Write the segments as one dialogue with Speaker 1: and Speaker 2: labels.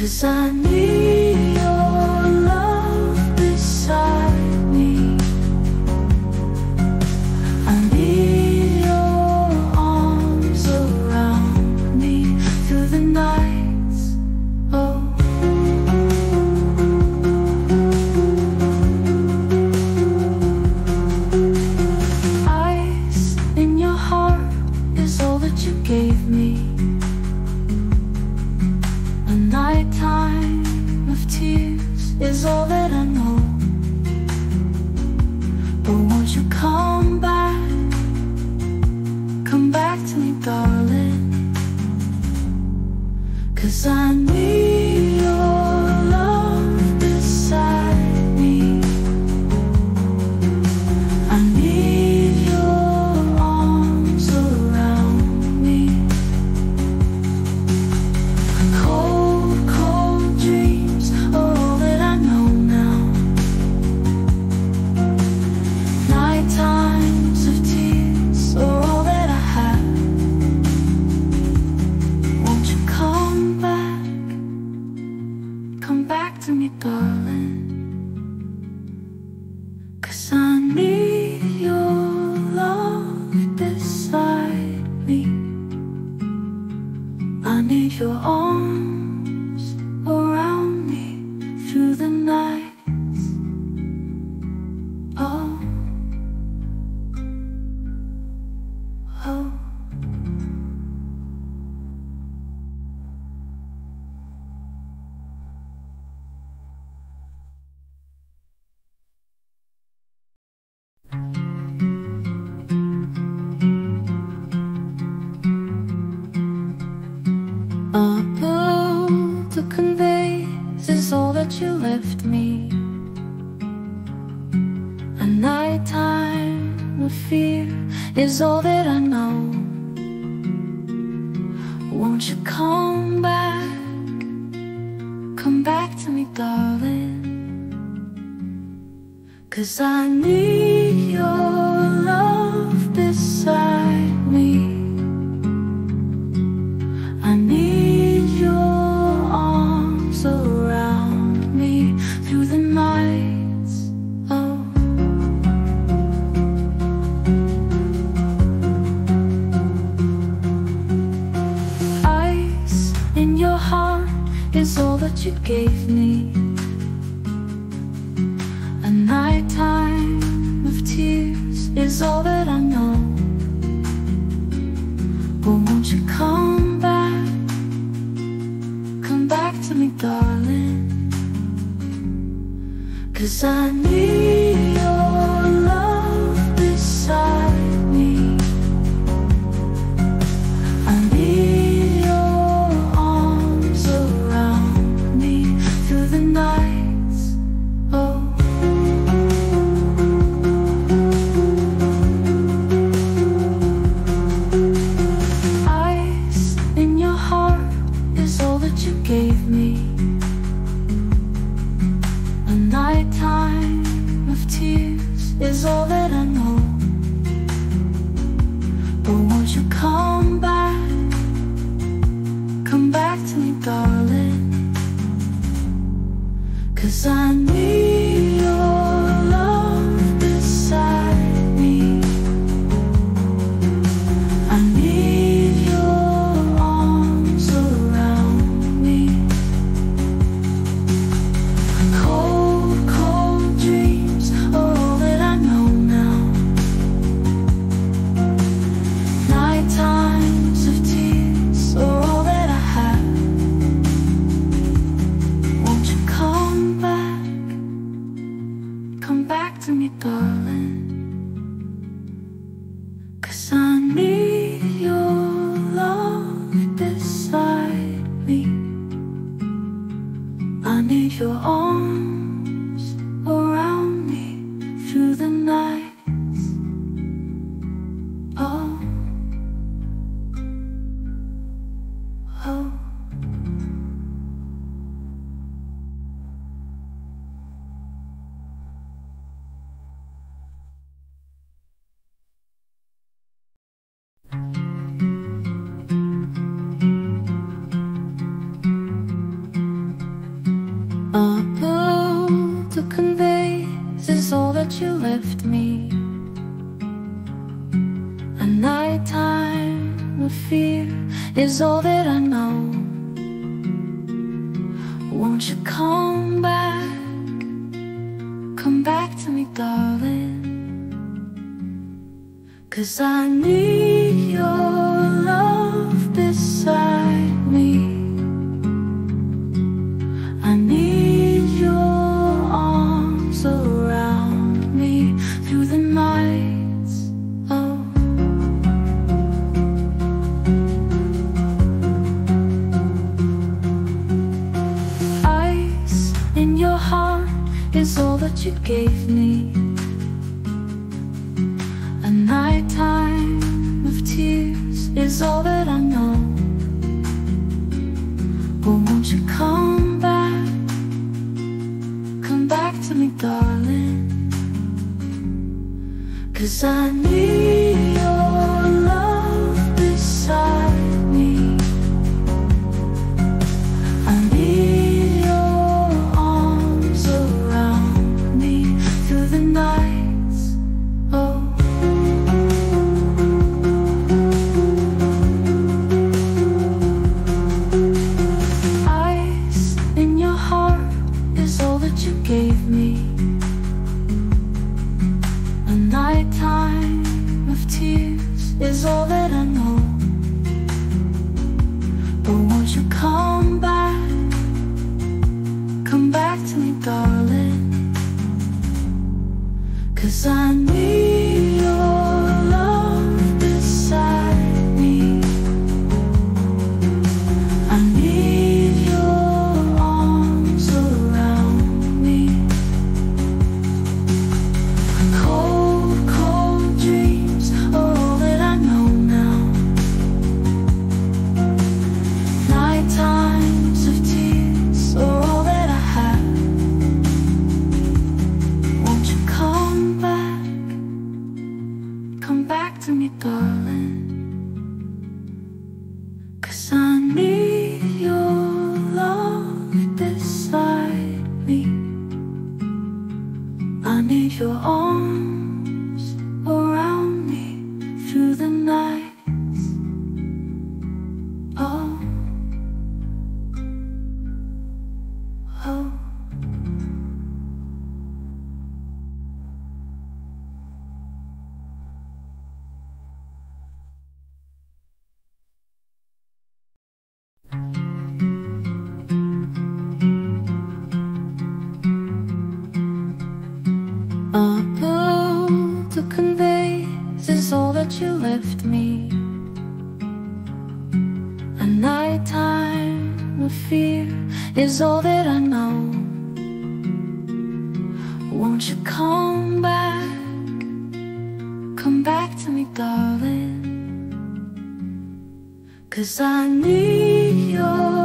Speaker 1: Cause I need you. But won't you come back? Come back to me, darling. Cause I need. back to me, darling. Cause I need you. is all that I know. But won't you come? Cause I need your But won't you come back? Come back to me, darling. Cause I need you. is all that I know. But won't you come back? Come back to me, darling. Cause I know Come back to me, darling. Cause I need your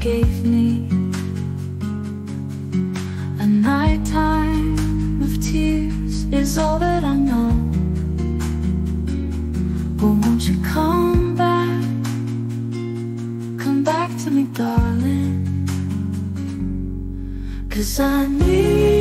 Speaker 1: gave me. A night time of tears is all that I know. But won't you come back? Come back to me, darling. Cause I need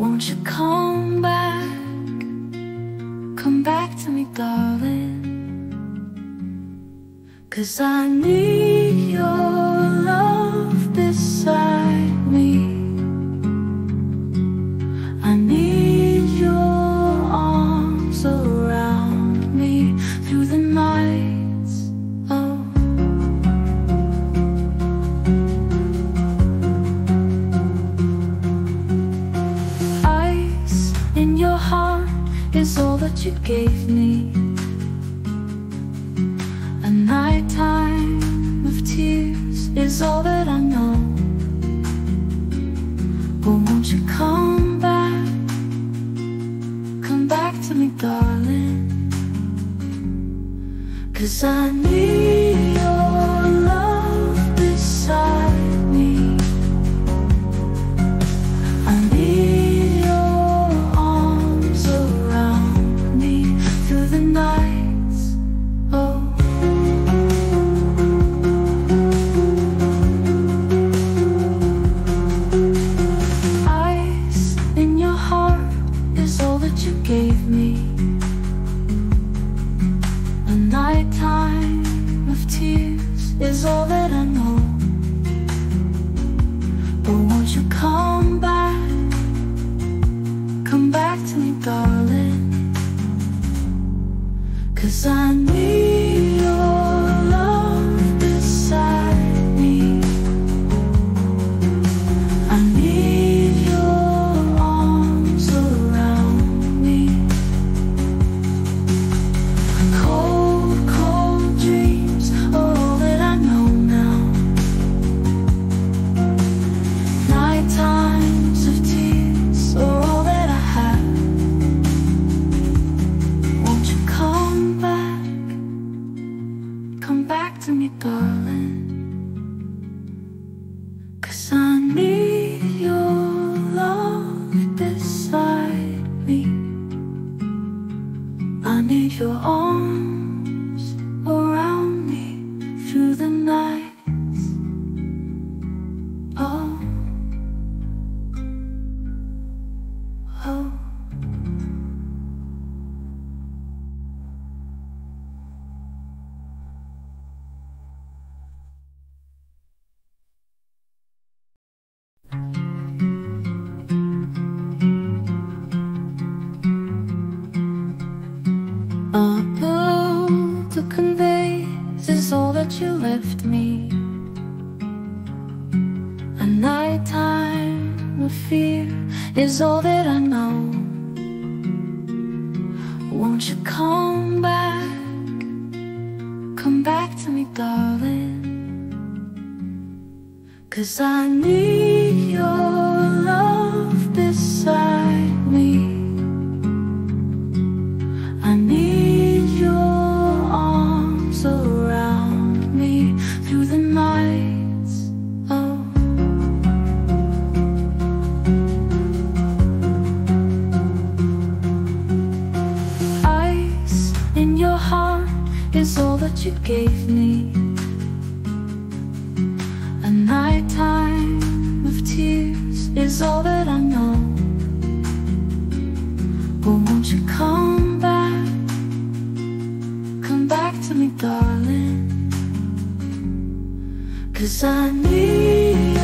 Speaker 1: Won't you come back? Come back to me, darling. Cause I need your it gave me. A night time of tears is all that I know. But won't you come back? Come back to me, darling. Cause I need fear is all that I know. Won't you come back? Come back to me, darling. Cause I need you. You gave me. A nighttime of tears is all that I know. But won't you come back? Come back to me, darling. Cause I need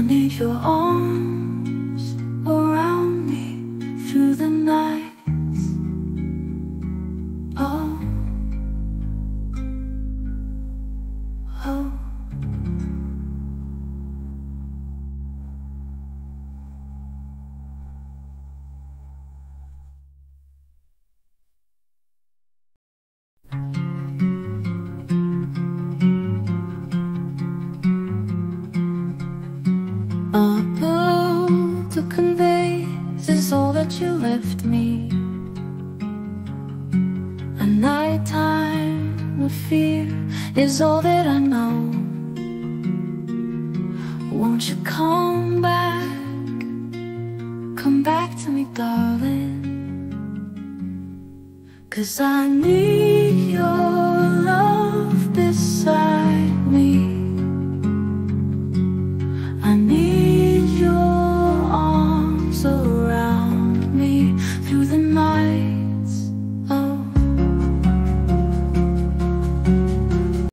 Speaker 1: I need your arms around fear is all that I know. Won't you come back? Come back to me, darling. Cause I need your